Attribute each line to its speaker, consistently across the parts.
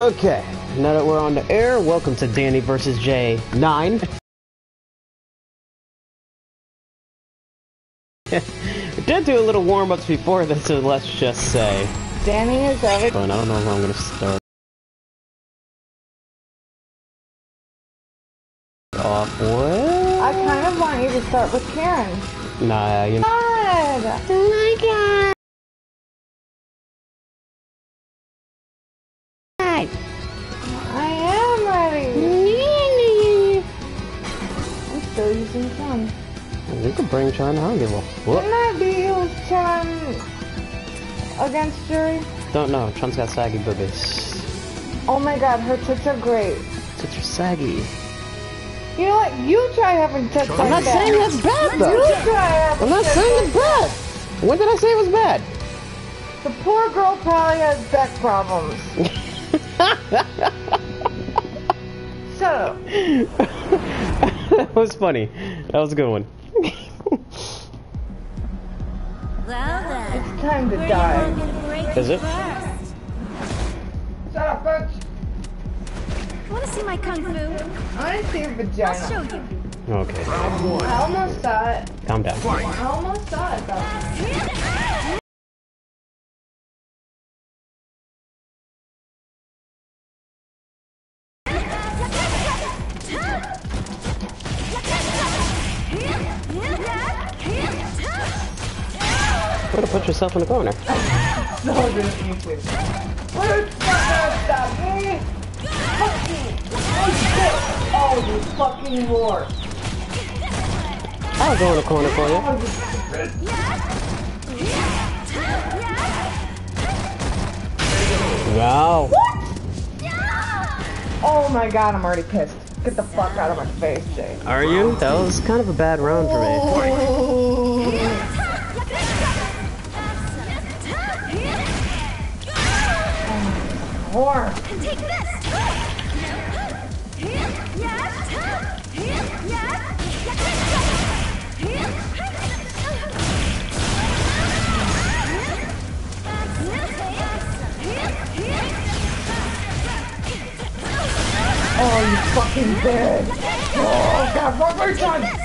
Speaker 1: Okay, now that we're on the air, welcome to Dani versus Jay 9. we did do a little warm-ups before this, so let's just say.
Speaker 2: Dani is.
Speaker 1: But I don't know how I'm gonna start off with.
Speaker 2: I kind of want you to start with Karin.
Speaker 1: Nah, you know.
Speaker 2: God. Still using Chun.
Speaker 1: You can bring China, I don't give a whoop.
Speaker 2: Didn't I be use Chun against Juri?
Speaker 1: Don't know, Chun's got saggy boobies.
Speaker 2: Oh my god, her tits are great.
Speaker 1: Tits are saggy.
Speaker 2: You know what? You try having tits like
Speaker 1: I'm not
Speaker 2: that.
Speaker 1: saying that's bad
Speaker 2: You try having
Speaker 1: I'm not saying it's bad. When did I say it was bad?
Speaker 2: The poor girl probably has back problems. Shut up.
Speaker 1: that was funny. That was a good one.
Speaker 3: Well then,
Speaker 2: It's time to
Speaker 3: where
Speaker 2: die.
Speaker 3: do want to
Speaker 1: Is it?
Speaker 2: Shut up, bitch.
Speaker 3: Want to see my kung fu?
Speaker 2: I want to see your vagina.
Speaker 3: I'll
Speaker 2: vagina.
Speaker 3: show you.
Speaker 1: Okay,
Speaker 2: I almost saw it.
Speaker 1: calm down.
Speaker 2: I almost saw it though.
Speaker 1: Yourself in the corner.
Speaker 2: So didn't need to. What the fuck stop me? Fuck. Oh shit. Oh, you fucking lord.
Speaker 1: I'll go in the corner for you.
Speaker 2: Oh.
Speaker 1: Wow.
Speaker 2: Oh my god, I'm already pissed. Get the fuck out of my face, Jay.
Speaker 1: Are you? That was kind of a bad round for me. Oh.
Speaker 2: Whore.
Speaker 3: Take
Speaker 2: Oh, you fucking bitch. Oh god, one more time.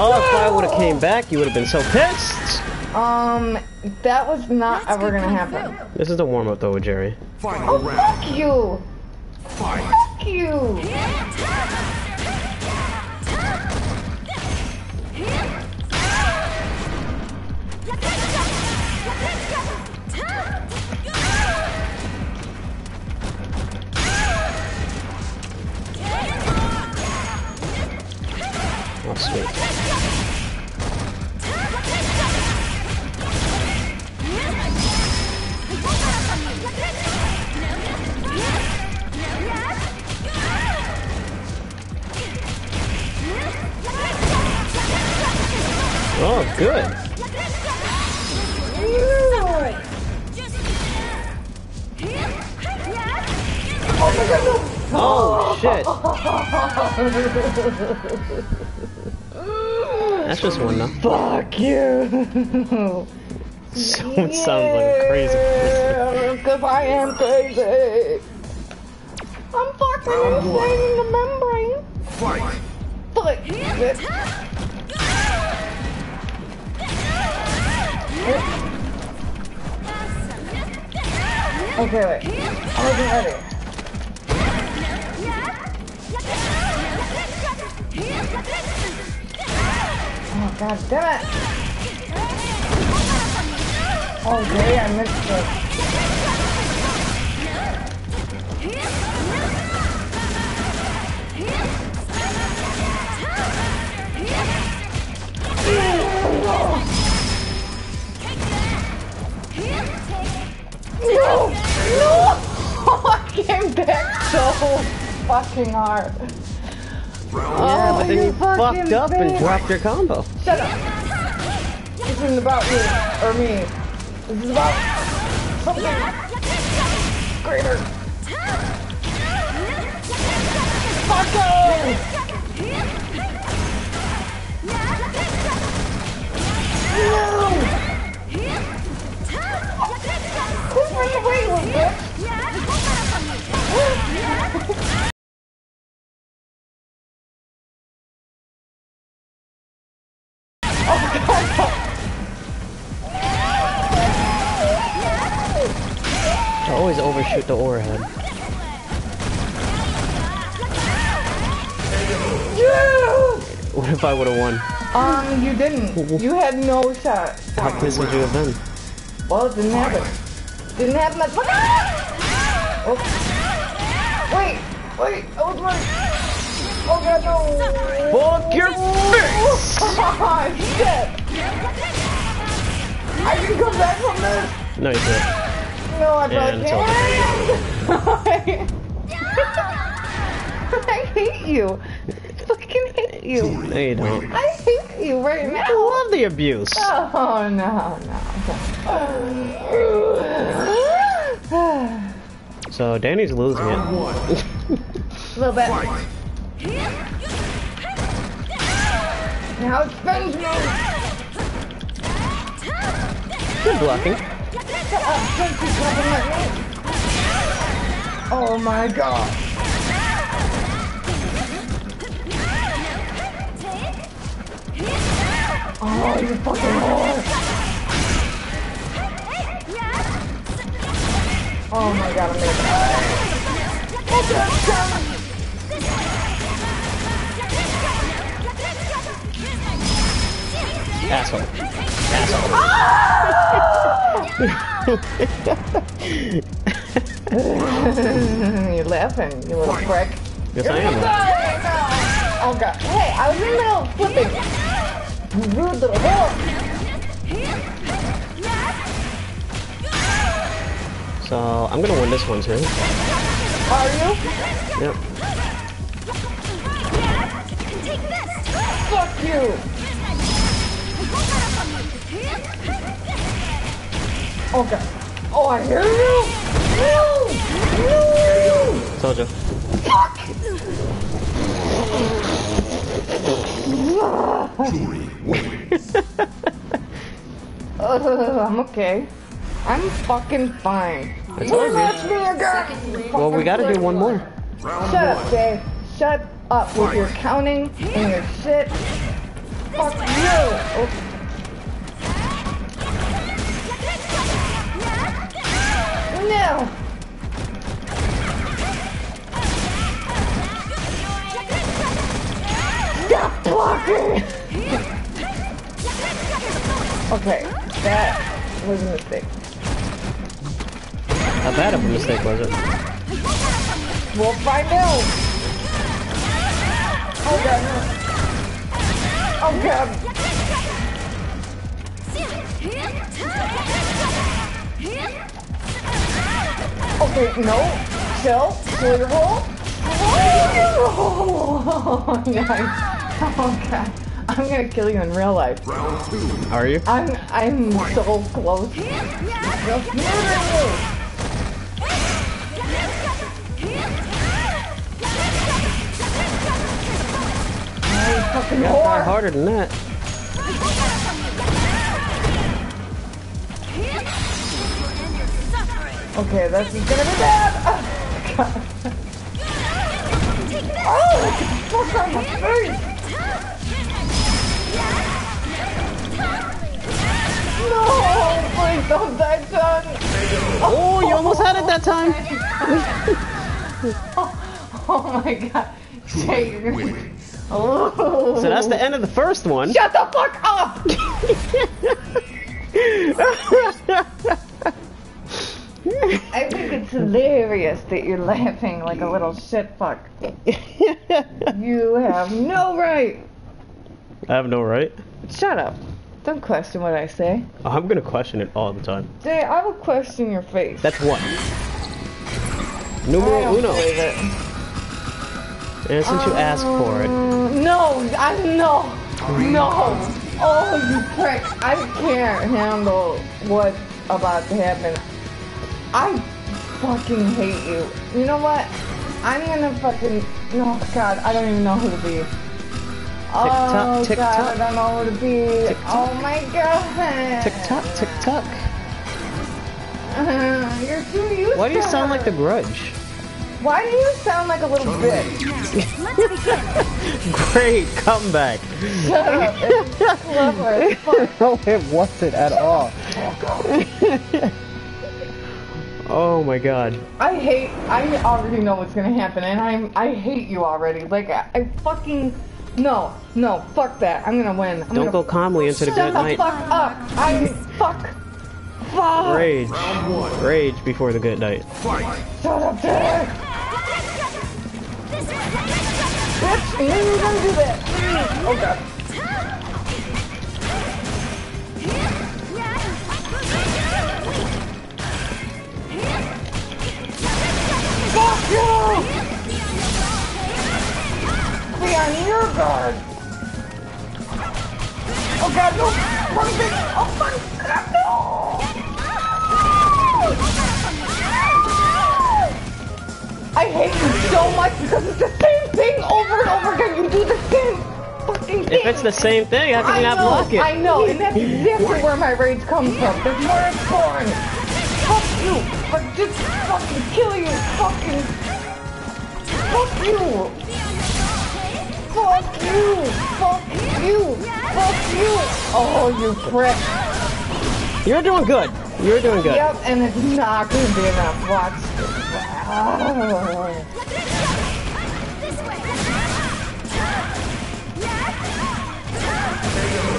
Speaker 1: Oh, if I would have came back, you would have been so pissed.
Speaker 2: Um, that was not
Speaker 3: That's
Speaker 2: ever gonna
Speaker 3: kung fu.
Speaker 2: happen.
Speaker 1: This is the warm up though with Jerry.
Speaker 2: Oh, fuck you. Fuck you.
Speaker 1: Sweet. Oh, good. Oh, oh shit. That's just one now.
Speaker 2: Fuck you.
Speaker 1: Someone sounds like a crazy person.
Speaker 2: Because I am crazy. I'm fucking insane in the membrane.
Speaker 4: Fight!
Speaker 2: Fuck. bitch. Okay, wait. I wasn't ready. God damn it. Oh, great, I missed it. No! No! I came back so fucking hard.
Speaker 1: Oh, yeah, but then
Speaker 2: you
Speaker 1: you fucked up and dropped your combo.
Speaker 2: Shut up! This isn't about you or me. This is about something greater. Who's running away with it?
Speaker 1: always the aura head.
Speaker 2: Yeah!
Speaker 1: What if I would have won?
Speaker 2: Um, you didn't. You had no shot.
Speaker 1: How pissed would you have been?
Speaker 2: Well, it didn't happen. Didn't have much. Oh. Wait, wait, oh my. Oh god, no.
Speaker 1: Fuck your face!
Speaker 2: Oh, shit. I can come back from this.
Speaker 1: No, you can't.
Speaker 2: No, I
Speaker 1: And it's
Speaker 2: can't. I hate you. I fucking hate you.
Speaker 1: No, you don't.
Speaker 2: I hate you right now.
Speaker 1: I love the abuse.
Speaker 2: Oh no, no.
Speaker 1: So Dani's losing it.
Speaker 2: A little bit. Now it's Ben's move.
Speaker 1: Good blocking.
Speaker 2: Oh my god. Oh, you fucking whore. Oh my god, I'm gonna die.
Speaker 1: Asshole. Asshole. Ah!
Speaker 2: You're laughing, you little prick.
Speaker 1: Yes, I am.
Speaker 2: Oh god. Hey, I was in the middle of flipping. You rude little whore.
Speaker 1: So I'm gonna win this one too.
Speaker 2: Are you?
Speaker 1: Yep.
Speaker 2: Fuck you. Oh god. Oh, I hear you. No. No.
Speaker 1: Told you.
Speaker 2: Fuck. Uh, I'm okay. I'm fucking fine.
Speaker 1: I told you.
Speaker 2: Watch me again.
Speaker 1: Well, we gotta do one more.
Speaker 2: Shut up, Dave. Shut up with your counting and your shit. Fuck you. Oh. No. Stop blocking. Okay, that was a mistake.
Speaker 1: How bad of a mistake was it?
Speaker 2: We'll find out. Oh god. Oh god. Okay, no. Chill. Clear roll. Oh, nice. Oh god. I'm gonna kill you in real life. Round two.
Speaker 1: Are you?
Speaker 2: I'm I'm so close. Just murdering you. You fucking
Speaker 1: Try
Speaker 2: whore.
Speaker 1: harder than that.
Speaker 2: Okay, this is gonna be bad. Oh, God. Oh, fuck on my face. No, please don't die, son.
Speaker 1: Oh, you almost had it that time.
Speaker 2: Oh my god. Jay, you're gonna... Oh.
Speaker 1: So that's the end of the first one.
Speaker 2: Shut the fuck up! I think it's hilarious that you're laughing like a little shit fuck. You have no right.
Speaker 1: I have no right.
Speaker 2: Shut up. Don't question what I say.
Speaker 1: I'm gonna question it all the time.
Speaker 2: Jay, I will question your face.
Speaker 1: That's one.
Speaker 2: I
Speaker 1: Numero
Speaker 2: don't
Speaker 1: uno.
Speaker 2: believe it.
Speaker 1: And since you asked for it,
Speaker 2: Uh, no, I no, no. Oh, you prick! I can't handle what's about to happen. I fucking hate you. You know what? I'm gonna fucking. Oh god, I don't even know who to be.
Speaker 1: Tick-tock,
Speaker 2: oh
Speaker 1: tick-tock.
Speaker 2: god, I don't know who to be.
Speaker 1: Tick-tock.
Speaker 2: Oh my god.
Speaker 1: Tick tock, tick tock.
Speaker 2: Uh, you're too used
Speaker 1: Why do you
Speaker 2: to
Speaker 1: sound like the grudge?
Speaker 2: Why do you sound like a little bitch?
Speaker 3: Let's begin.
Speaker 1: Great comeback.
Speaker 2: Shut up. It's clever as fuck.
Speaker 1: no, it wasn't at all. Oh my god.
Speaker 2: I hate. I already know what's gonna happen, and I'm. I hate you already. Like I, I fucking. No, no, fuck that. I'm gonna win. I'm
Speaker 1: Don't
Speaker 2: gonna
Speaker 1: go calmly into the good night.
Speaker 2: Shut
Speaker 1: good
Speaker 2: the
Speaker 1: night.
Speaker 2: fuck up. I fuck. Fuck.
Speaker 1: Rage.
Speaker 4: Round.
Speaker 1: Rage before the good night.
Speaker 4: Fight.
Speaker 2: Shut up, Derek. Bitch, you knew gonna do that. Oh god. Fuck you! Be on your guard. Oh god, no! Run, bitch! Oh my god, no! I hate you so much because it's the same thing over and over again. You do the same fucking thing.
Speaker 1: If it's the same thing, how can
Speaker 2: I
Speaker 1: you not
Speaker 2: know,
Speaker 1: block it?
Speaker 2: I know, and that's exactly where my rage comes from. That's where it's born. Fuck you. But just fucking kill you. Fucking. Fuck you. Fuck you. Fuck you. Fuck you. Oh, you prick.
Speaker 1: You're doing good. You're doing good.
Speaker 2: Yep, and it's not gonna be enough. Watch. Oh.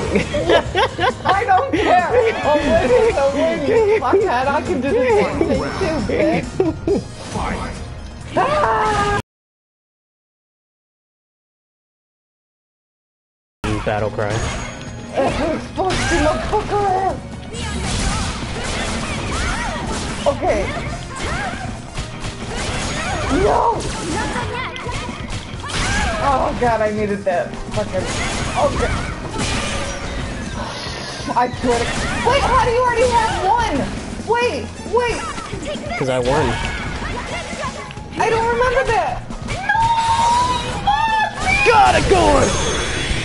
Speaker 2: I don't care. A win is a win, you fuckhead. I can do this one thing too, bitch.
Speaker 4: Fight.
Speaker 2: Ah!
Speaker 1: Battle cry.
Speaker 2: It's supposed to motherfucker. Okay. No! Oh god, I needed that fucking. Oh god. I swear to. Wait, how do you already have one? Wait, wait.
Speaker 1: Because I won.
Speaker 2: I don't remember that. No!
Speaker 1: Got it going!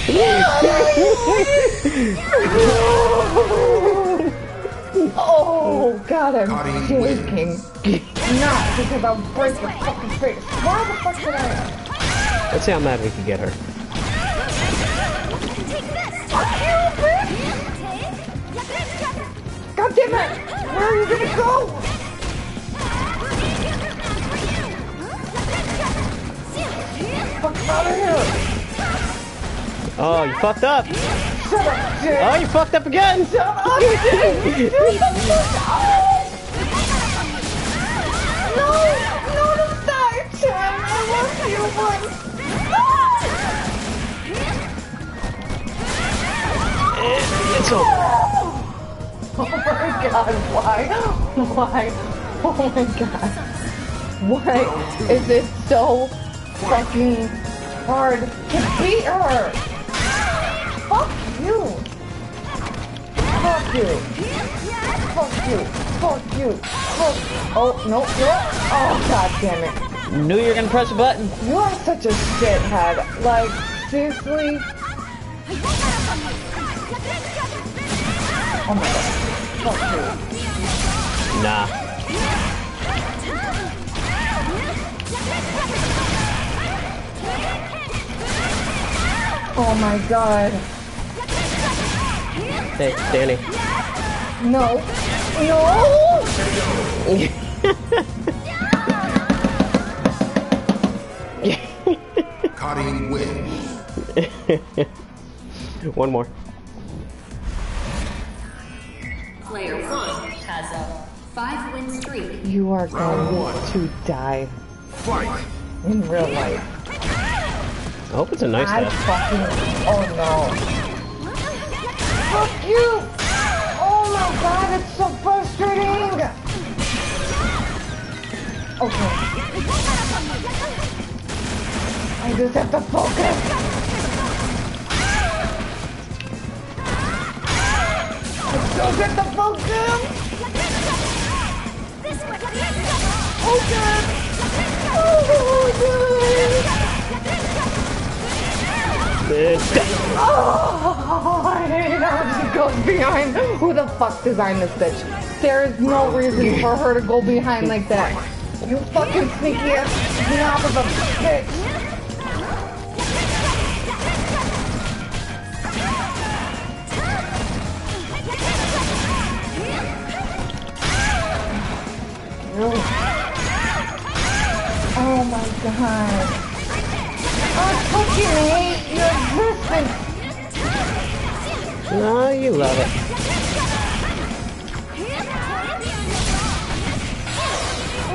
Speaker 2: Oh god, I'm
Speaker 4: Cutting win.
Speaker 2: shaking. Not because I'll break your fucking face. Why the fuck did I?
Speaker 1: Let's see how mad we can get her.
Speaker 2: God damn it! Where are you gonna go? Fuck out of here!
Speaker 1: Oh, you fucked up!
Speaker 2: Shut up, Jay!
Speaker 1: Oh, you fucked up again!
Speaker 2: Shut up, Jay! Shut the fuck up! No! No, don't die, Chan! I love you, but...
Speaker 1: It's over.
Speaker 2: Oh my god, why? Why? Oh my god. Why is it so fucking hard to beat her? Fuck you! Fuck you! Fuck you! Fuck you! Fuck Oh, no, no! Oh, god damn it.
Speaker 1: Knew you were gonna press a button.
Speaker 2: You are such a shithead. Like, seriously? Oh my god. Fuck you.
Speaker 1: Nah.
Speaker 2: Oh my god.
Speaker 1: Hey, Dani.
Speaker 2: No. No!
Speaker 4: Cutting win.
Speaker 1: One more.
Speaker 5: Player one has a five win streak.
Speaker 2: You are going to die
Speaker 4: Fight.
Speaker 2: in real life.
Speaker 1: I hope it's a nice
Speaker 2: I
Speaker 1: death.
Speaker 2: fucking. Oh no. Fuck you! Oh my god, it's so frustrating! Okay. I just have to focus. Still get the focus! Oh god! Oh, I hate how she goes behind. Who the fuck designed this bitch? There is no reason for her to go behind like that. You fucking sneaky ass snob of a bitch. Oh my god. Oh, I fucking hate your existence.
Speaker 1: No, you love it.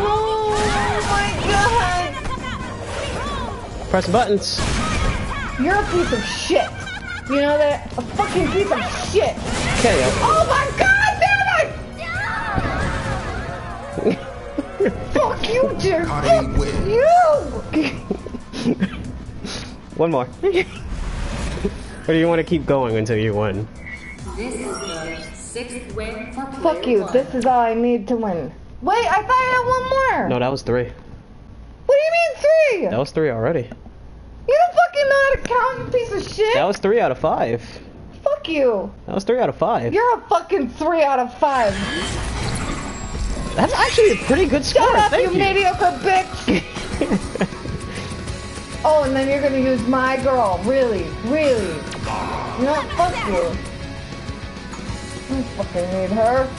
Speaker 2: Oh my god.
Speaker 1: Press buttons.
Speaker 2: You're a piece of shit. You know that? A fucking piece of shit.
Speaker 1: KO.
Speaker 2: Oh my god Fuck you, Jerry.
Speaker 4: Cutting
Speaker 2: Fuck
Speaker 4: win.
Speaker 2: you!
Speaker 1: One more. or do you want to keep going until you win?
Speaker 5: This is the sixth win for player
Speaker 2: Fuck you.
Speaker 5: one.
Speaker 2: This is all I need to win. Wait, I thought I had one more.
Speaker 1: No, that was three.
Speaker 2: What do you mean three?
Speaker 1: That was three already.
Speaker 2: You don't fucking know how to count, you piece of shit.
Speaker 1: That was three out of five.
Speaker 2: Fuck you.
Speaker 1: That was three out of five.
Speaker 2: You're a fucking three out of five.
Speaker 1: That's actually a pretty good score.
Speaker 2: Shut up,
Speaker 1: Thank
Speaker 2: you
Speaker 1: you.
Speaker 2: mediocre bitch. oh, and then you're gonna use my girl. Really, really. No, fuck you. I don't fucking need her.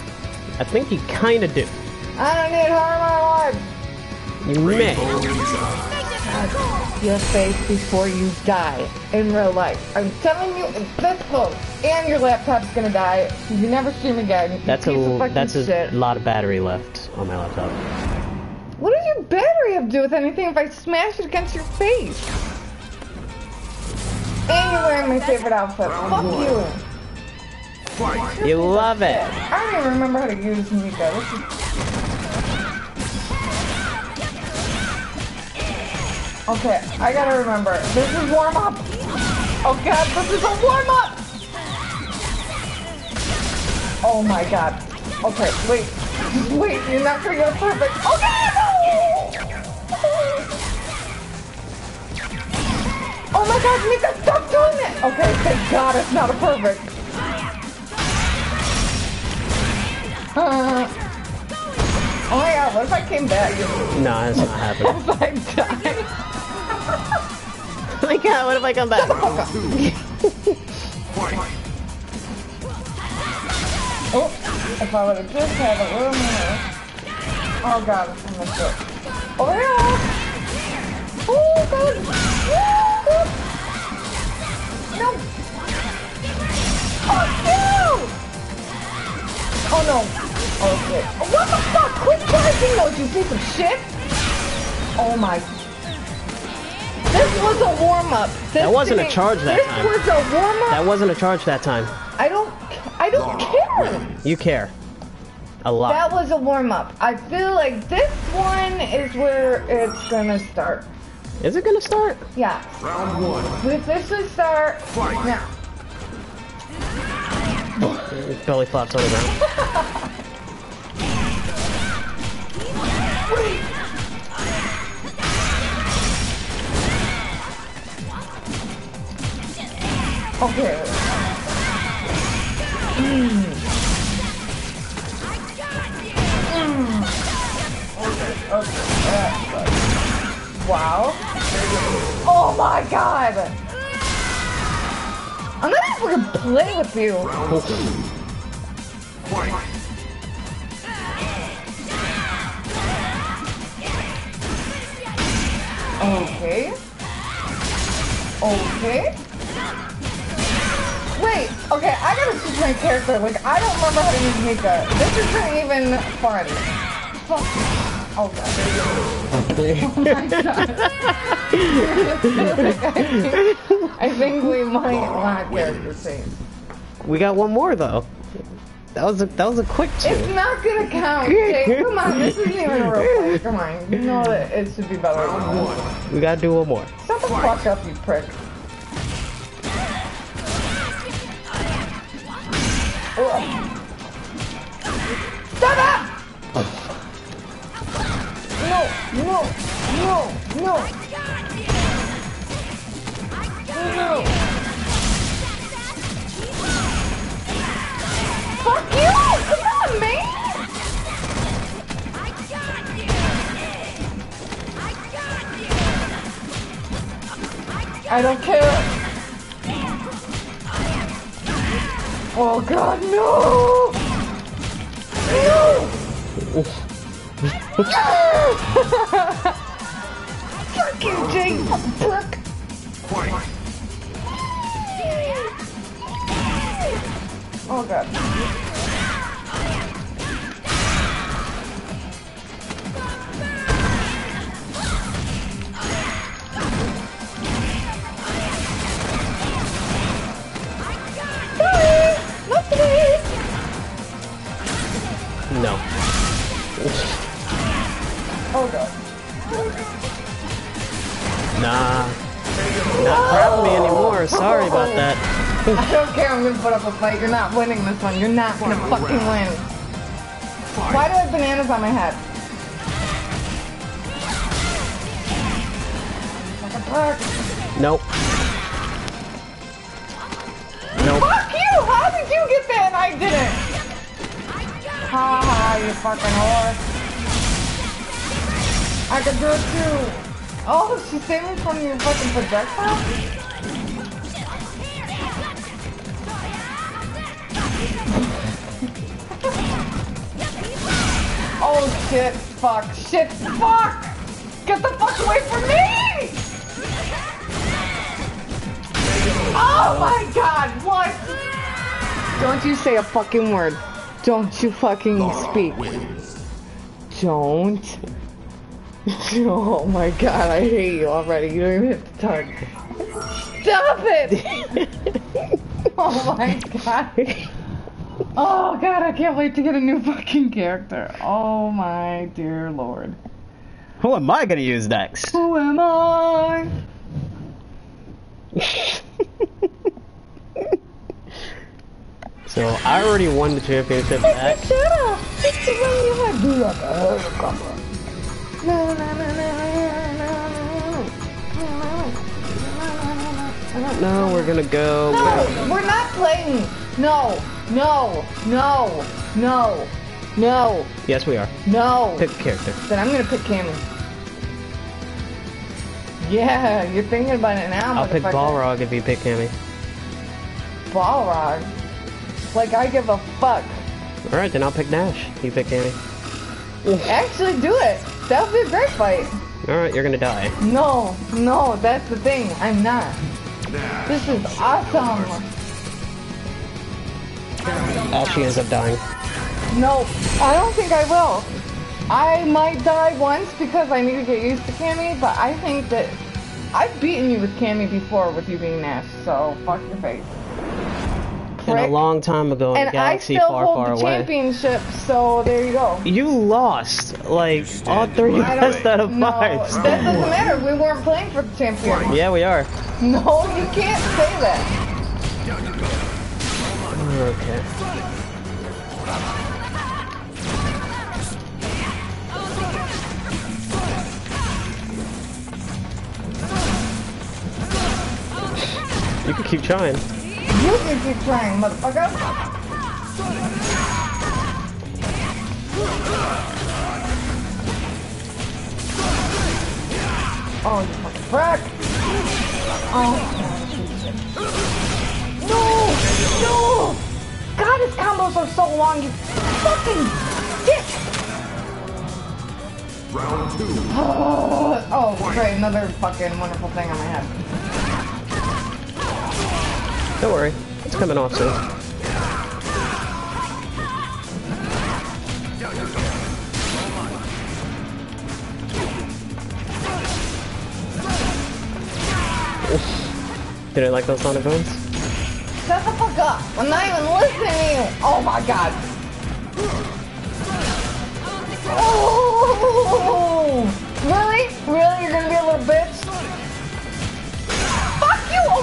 Speaker 1: I think you kind of do.
Speaker 2: I don't need her in my life.
Speaker 1: You may.
Speaker 2: Your face before you die in real life. I'm telling you, it's this close. And your laptop's gonna die. You never stream again. you
Speaker 1: That's a
Speaker 2: piece of fucking
Speaker 1: that's a
Speaker 2: shit.
Speaker 1: lot of battery left on my laptop.
Speaker 2: What does your battery have to do with anything if I smash it against your face? And you're wearing my favorite outfit. Fuck you.
Speaker 4: Fight.
Speaker 1: You love it.
Speaker 2: I don't even remember how to use Mika. Okay, I gotta remember. This is warm up. Oh god, this is a warm up. Oh my god. Okay, wait. Wait, you're not gonna get perfect. Oh god, no! Oh my god, Mika, stop doing it! Okay, thank god it's not a perfect. Uh, oh my god, what if I came back?
Speaker 1: No, that's not happening.
Speaker 2: If I died?
Speaker 1: oh my god, what if I come back?
Speaker 2: if I would have just had a little more. Oh god, I messed up. Oh yeah! Oh god! No! Oh no! Oh no! Oh shit. What the fuck? Quit charging those, you piece of shit! Oh my. This was a warm up.
Speaker 1: That wasn't a charge that
Speaker 2: this
Speaker 1: time.
Speaker 2: This was a warm up.
Speaker 1: That wasn't a charge that time.
Speaker 2: I don't. I don't care.
Speaker 1: You care. A lot.
Speaker 2: That was a warm up. I feel like this one is where it's gonna start.
Speaker 1: Is it gonna start?
Speaker 2: Yeah.
Speaker 4: Round one.
Speaker 2: We officially start
Speaker 4: Fight.
Speaker 2: now.
Speaker 1: Belly flops on the ground.
Speaker 2: Okay. Wow. Oh my god! I'm not even gonna play with you. Okay. Okay. Okay, I gotta switch my character. Like, I don't remember how to use Mika. This isn't even fun. Fuck. Oh god. I think we might want character change.
Speaker 1: we got one more though. That was a that was a quick two.
Speaker 2: It's not gonna count, Jake. Come on, this isn't even a real play. Come on, you know that it should be better.
Speaker 1: We gotta do one more.
Speaker 2: Shut the fuck up, you prick. No, no. No, no. No. Fuck you! Come on, man! I don't care. Oh god, no! No! Fuck you!
Speaker 4: Fight.
Speaker 2: Oh god. Oh god.
Speaker 1: Nah. Not crap me anymore. Sorry about that.
Speaker 2: I don't care, I'm gonna put up a fight. You're not winning this one. You're not gonna fucking win. Why do I have bananas on my head? Like a prick.
Speaker 1: Nope. Nope.
Speaker 2: Fuck you! How did you get that and I didn't? Ha ha, you fucking whore. I can do it too. Oh, she's saving from your fucking projectile? Oh shit, fuck, shit, fuck! Get the fuck away from me! Oh my god, what? Don't you say a fucking word. Don't you fucking speak. Don't. Oh my god, I hate you already. You don't even hit the tongue. Stop it! oh my god. Oh god, I can't wait to get a new fucking character. Oh my dear lord.
Speaker 1: Who am I gonna use next?
Speaker 2: Who am I?
Speaker 1: So I already won the championship.
Speaker 2: Shut up! Oh, No, no, no, no, no, no,
Speaker 1: No, we're gonna go.
Speaker 2: no, we're not playing. No, no, no, no, no,
Speaker 1: Yes, we are.
Speaker 2: no.
Speaker 1: Pick character.
Speaker 2: Then I'm gonna pick Cammy. Yeah, you're thinking about it now,
Speaker 1: I'll pick. Balrog if you pick Cammy.
Speaker 2: Balrog. Like I give a fuck.
Speaker 1: Alright, then I'll pick Nash. You pick Cammy.
Speaker 2: Actually, do it. That would be a great fight.
Speaker 1: Alright, you're gonna die.
Speaker 2: No, no, that's the thing. I'm not. This is awesome.
Speaker 1: Ashley ends up dying.
Speaker 2: No, I don't think I will. I might die once because I need to get used to Cammy, but I think that I've beaten you with Cammy before with you being Nash, so fuck your face.
Speaker 1: And a long time ago in a
Speaker 2: And I
Speaker 1: galaxy
Speaker 2: still
Speaker 1: far,
Speaker 2: hold
Speaker 1: far
Speaker 2: the
Speaker 1: away.
Speaker 2: championship, so there you go.
Speaker 1: You lost like all three
Speaker 2: I don't-
Speaker 1: best out of
Speaker 2: No,
Speaker 1: five.
Speaker 2: that doesn't matter. We weren't playing for the championship.
Speaker 1: Yeah, we are.
Speaker 2: No, you can't say that.
Speaker 1: Okay. You can keep trying.
Speaker 2: You can keep trying, motherfucker. Oh, you fucking frack. Oh. No! No! God, his combos are so long, you fucking dick!
Speaker 4: Round two.
Speaker 2: Oh, oh great, another fucking wonderful thing on my head.
Speaker 1: Don't worry. It's coming off soon. Did I like those sonic booms?
Speaker 2: Shut the fuck up! I'm not even listening! Oh my god! Oh!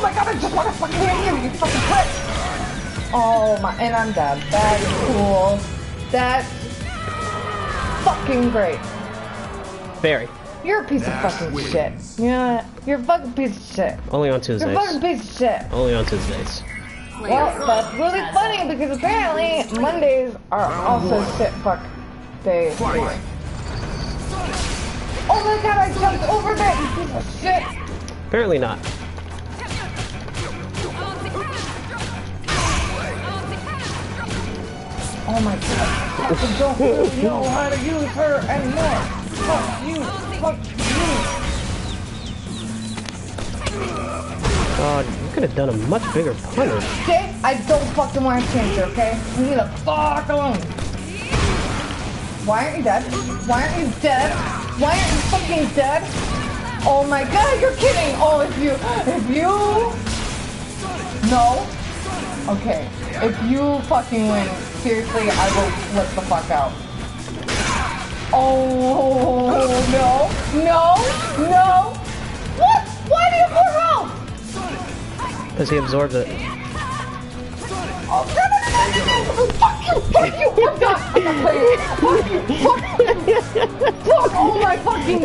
Speaker 2: My god, I just wanna fucking hit you, you fucking prick! Oh my, and I'm dead. That is cool. That's fucking great.
Speaker 1: Very.
Speaker 2: You're a piece of fucking
Speaker 4: wins.
Speaker 2: shit. You know what? You're a fucking piece of shit.
Speaker 1: Only on Tuesdays.
Speaker 2: You're a fucking
Speaker 1: Tuesdays.
Speaker 2: piece of shit.
Speaker 1: Only on Tuesdays.
Speaker 2: Well, that's really funny because apparently Mondays are also shit fuck days.
Speaker 4: Fight.
Speaker 2: Oh my god, I jumped over that, you piece of shit!
Speaker 1: Apparently not.
Speaker 2: Oh my god, I don't know how to use her anymore! Fuck you! Fuck you!
Speaker 1: God, you could have done a much bigger punish.
Speaker 2: Okay? I don't fucking want to change her, okay? Leave me the fuck alone! Why aren't you dead? Why aren't you dead? Why aren't you fucking dead? Oh my god, you're kidding! Oh, if you, if you... No? Okay. If you fucking win, seriously, I will flip the fuck out. Oh, no. No. No. What? Why do you put health?
Speaker 1: Because he absorbs it.
Speaker 2: Oh, no, no, no, no, no, no. Fuck you. Fuck you. I'm done. I'm not playing. Fuck you. Fuck you. Fuck. Oh my fucking.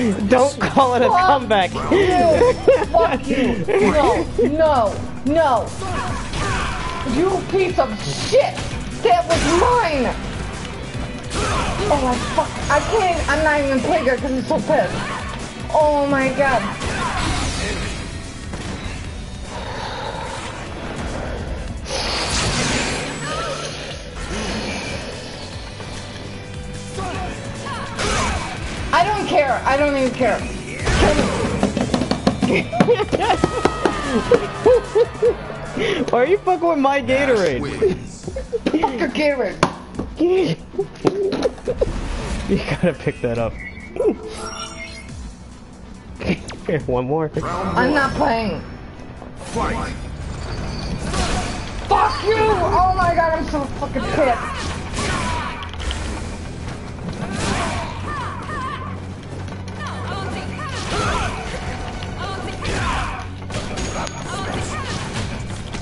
Speaker 2: You...
Speaker 1: Don't call it a
Speaker 2: Fuck
Speaker 1: comeback.
Speaker 2: you. Fuck you. No. No. No. You piece of shit. That was mine. Oh my fuck. I can't. I'm not even playing her because I'm so pissed. Oh my god. I don't care. I don't even care.
Speaker 1: Why are you fucking with my Gatorade?
Speaker 4: Wins.
Speaker 2: Fuck your Gatorade.
Speaker 1: You gotta pick that up. Here, one more.
Speaker 2: I'm not playing.
Speaker 4: Fight.
Speaker 2: Fuck you! Oh my god, I'm so fucking pissed.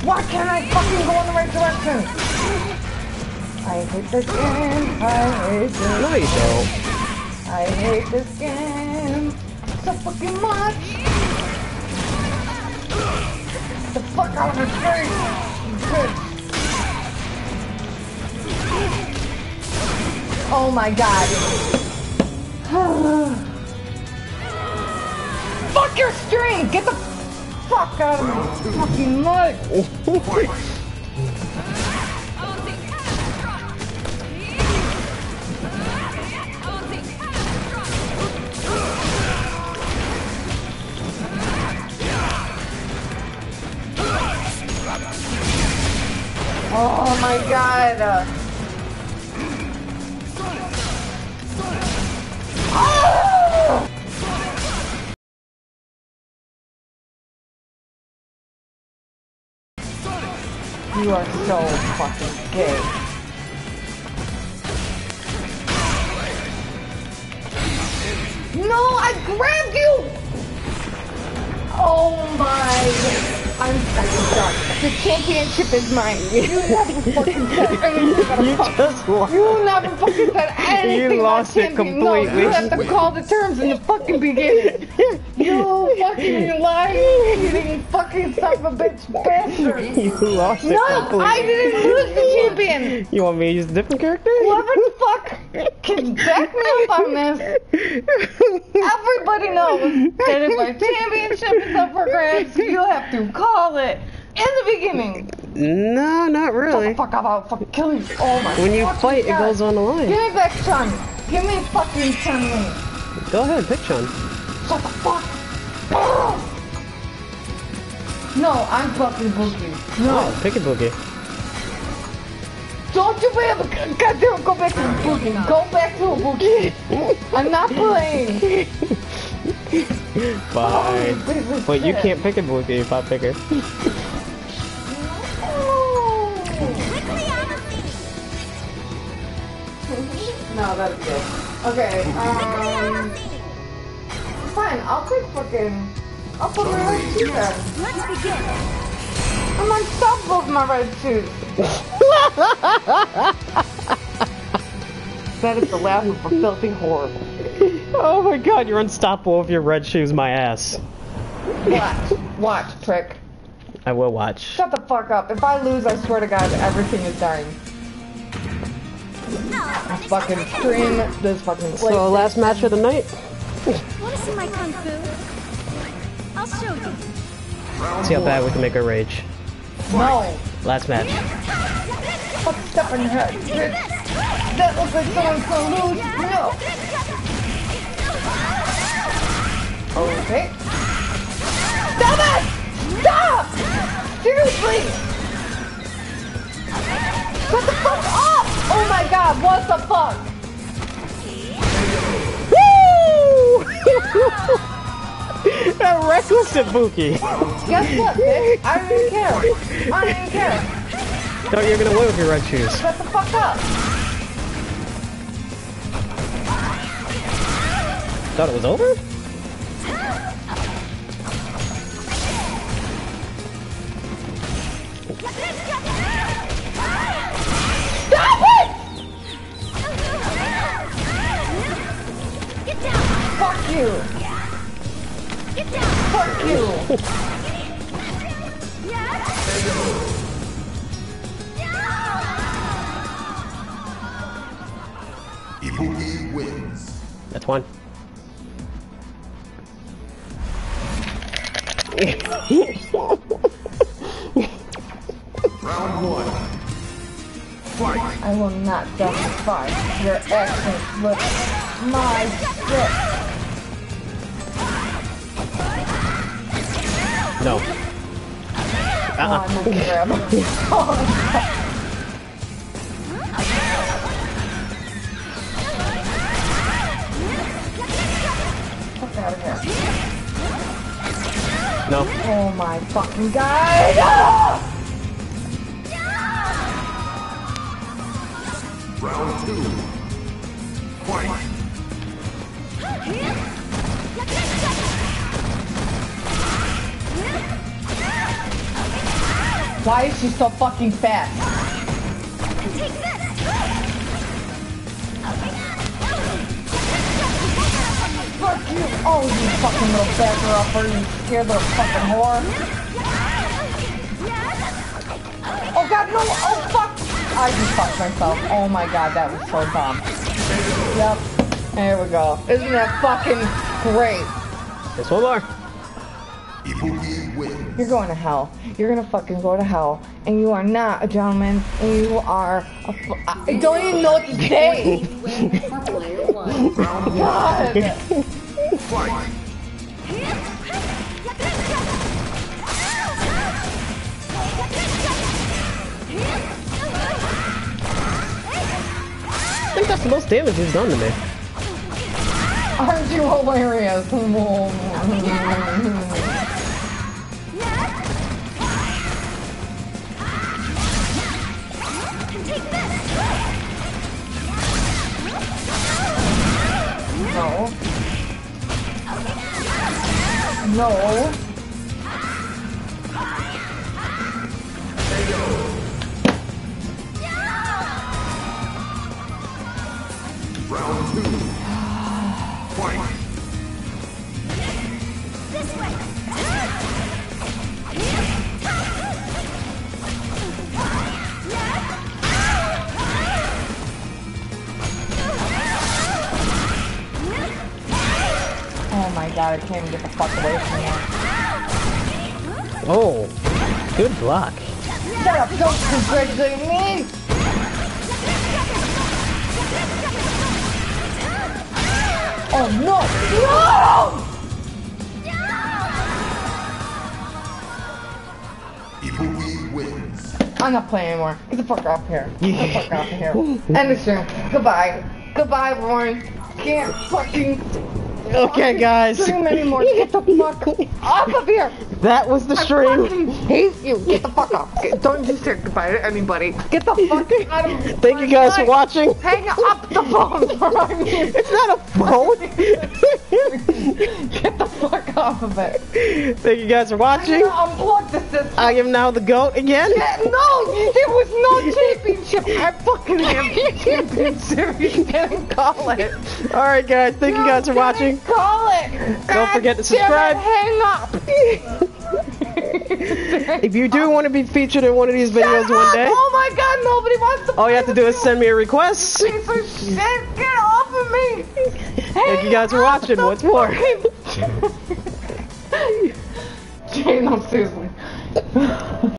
Speaker 2: Why can't I fucking go in the right direction? I hate this game. I hate this.
Speaker 1: No, you don't.
Speaker 2: I hate this game so fucking much. The fuck out of her face, you bitch. Oh my god. fuck your string! Get the fuck out of my fucking mud!
Speaker 4: Oh,
Speaker 2: oh my god. Oh! You are so fucking gay. No, I grabbed you! Oh my... I'm fucking done. The championship is mine. You never fucking said anything
Speaker 1: You
Speaker 2: fuck.
Speaker 1: just lost.
Speaker 2: You never fucking said anything about
Speaker 1: lost it
Speaker 2: champion. No, you have to call the terms in the fucking beginning. You fucking lying, eating fucking son of a bitch bastard.
Speaker 1: You lost it
Speaker 2: No,
Speaker 1: completely.
Speaker 2: I didn't lose the champion.
Speaker 1: You want me to use a different character?
Speaker 2: Whoever the fuck can back me up on this, everybody knows that if a championship is up for grabs, you have to call it in the beginning.
Speaker 1: No, not really.
Speaker 2: fuck up, I'll fucking kill you. Oh my
Speaker 1: When you fight, it goes on the line.
Speaker 2: Give me back Chun. Give me fucking Chun Li.
Speaker 1: Go ahead, pick Chun.
Speaker 2: Shut the fuck up. No, I'm fucking Boogie. No.
Speaker 1: Oh, pick a boogie.
Speaker 2: Don't you ever goddamn go back to Boogie. Go back to a Boogie. I'm not playing.
Speaker 1: Bye.
Speaker 2: Oh,
Speaker 1: But you can't pick a boogie if I pick her.
Speaker 2: No, that's good. Okay, um... Fine, I'll take fucking... I'll put my red shoes on.
Speaker 3: Let's begin.
Speaker 2: I'm on top of my red shoes. that is the laugh of a filthy whore.
Speaker 1: Oh my god, you're unstoppable with your red shoes, my ass.
Speaker 2: Watch. Watch, prick.
Speaker 1: I will watch.
Speaker 2: Shut the fuck up. If I lose, I swear to God, everything is dying. This fucking stream, this fucking
Speaker 1: So, last match of the night.
Speaker 3: Want to see my kung fu? I'll show you.
Speaker 1: See how bad we can make her rage.
Speaker 2: No.
Speaker 1: Last match.
Speaker 2: Fuck step in your head, bitch. That looks like someone's gonna lose. No. Okay. Stop it! Stop! Seriously! Shut the fuck up! Oh my god, what the fuck?
Speaker 1: that reckless Ibuki.
Speaker 2: Guess what, bitch? I don't even care. I don't even care.
Speaker 1: No, you're gonna win with your red shoes.
Speaker 2: Shut the fuck up.
Speaker 1: Thought it was over?
Speaker 2: Fuck you.
Speaker 3: Get down!
Speaker 2: Fuck you.
Speaker 4: Ibuki wins.
Speaker 1: That's one.
Speaker 4: Round one. Fight.
Speaker 2: I will not justify your actions with my shit.
Speaker 1: No.
Speaker 2: Oh, I'm grab him. Oh, Fuck out of here.
Speaker 1: No.
Speaker 2: Oh my fucking god! Ah!
Speaker 4: Round two. Fight.
Speaker 2: Why is she so fucking fast? Fuck you! Oh, you fucking little backer upper, you scared little fucking whore. Oh god, no! Oh fuck! I just fucked myself. Oh my god, that was so dumb. Yep. There we go. Isn't that fucking great?
Speaker 1: There's one more.
Speaker 4: Ibuki wins.
Speaker 2: You're going to hell. You're gonna fucking go to hell. And you are not a gentleman. And you are a fu- I don't even know what to say.
Speaker 5: Win for player one.
Speaker 2: God.
Speaker 4: Fight.
Speaker 1: I think that's the most damage he's done to me.
Speaker 2: Aren't you hilarious? No. No. My god, I can't even get the fuck away from you.
Speaker 1: Oh, good block.
Speaker 2: Shut up, don't congratulate me! Oh no!
Speaker 4: Ibuki wins.
Speaker 2: No! I'm not playing anymore. Get the fuck off here. Get the fuck off of here. End the stream. Goodbye. Goodbye, Warren. Can't fucking
Speaker 1: Okay, guys.
Speaker 2: stream anymore. Get the fuck off of here!
Speaker 1: That was the
Speaker 2: I
Speaker 1: stream.
Speaker 2: fucking hate you. Get the fuck off. Don't you say goodbye to anybody. Get the fuck out of
Speaker 1: Thank you guys for watching.
Speaker 2: Hang up the phone for I mean,
Speaker 1: It's not a phone.
Speaker 2: Get the fuck off of it.
Speaker 1: Thank you guys for watching.
Speaker 2: gonna unplug the system.
Speaker 1: I am now the GOAT again.
Speaker 2: No, there was no championship. I fucking the championship. You didn't call it.
Speaker 1: Alright guys, thank you guys for watching.
Speaker 2: Didn't Call it.
Speaker 1: Don't forget to subscribe.
Speaker 2: it, Hang up.
Speaker 1: If you do want to be featured in one of these videos
Speaker 2: Shut
Speaker 1: one
Speaker 2: up.
Speaker 1: day,
Speaker 2: Oh my god, nobody wants to
Speaker 1: all you have to do is send me a request.
Speaker 2: piece of shit. Get off of me.
Speaker 1: Thank you guys for watching. What's more?
Speaker 2: Jay, no, seriously.